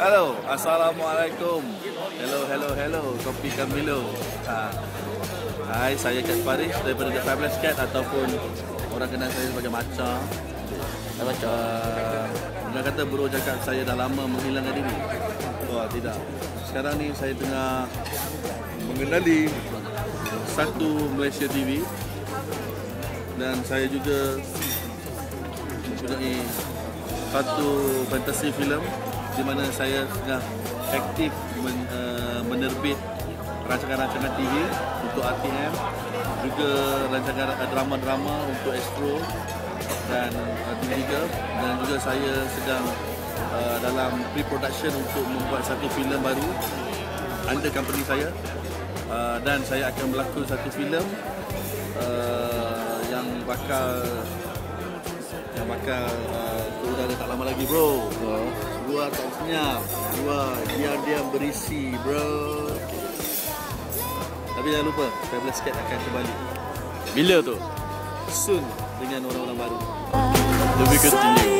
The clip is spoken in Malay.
Hello, Assalamualaikum. Hello, hello, hello. Kopi Kamilo. Ha. Hai, saya Kat Faris daripada The Fabulous Cat ataupun orang kenal saya sebagai Maca. Dah baca. Uh, kata bro cakap saya dah lama menghilangkan diri. Wah, tidak. Sekarang ni saya tengah mengenali satu Malaysia TV dan saya juga mempunyai satu fantasi filem di mana saya tengah aktif men, uh, menerbit rancangan-rancangan TV untuk RTM juga rancangan uh, drama-drama untuk Astro dan uh, TV3 dan juga saya sedang uh, dalam pre-production untuk membuat satu filem baru under company saya. Uh, dan saya akan berlakon satu filem uh, yang bakal yang bakal uh, keluar tak lama lagi bro? Luar tak senyap. Luar diam-diam berisi bro. Tapi jangan lupa Fabulous Cat akan kembali Bila tu? Soon Dengan orang-orang baru. Lebih continue.